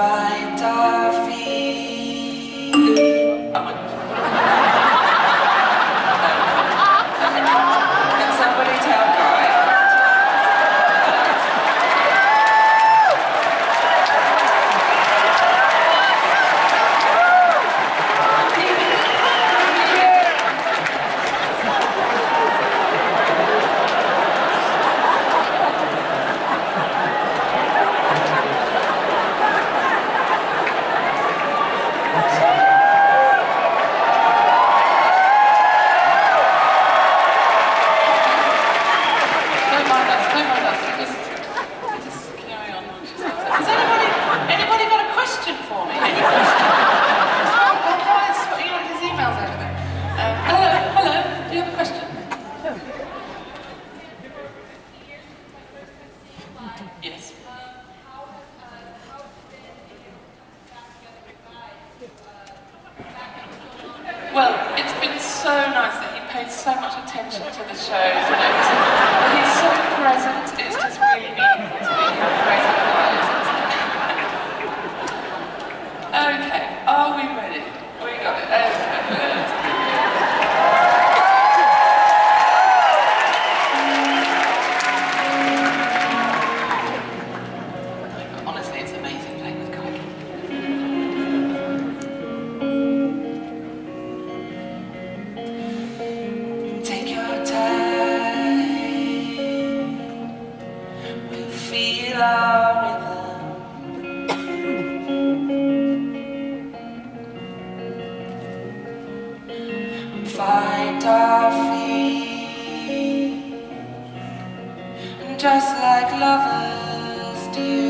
Find our feet. so much attention to the show you he's, so present, it's just really meaningful to be present okay, are we ready? just like lovers do.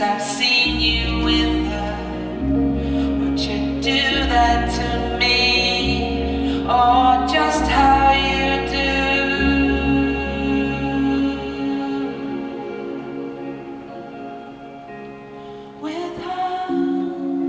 I've seen